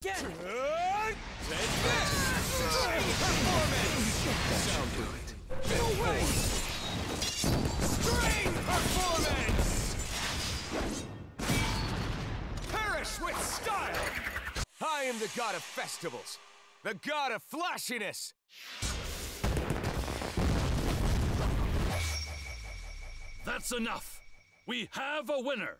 Get it! Performance! Sound good. No way! Strain performance! Perish with style! I am the god of festivals, the god of flashiness! That's enough! We have a winner!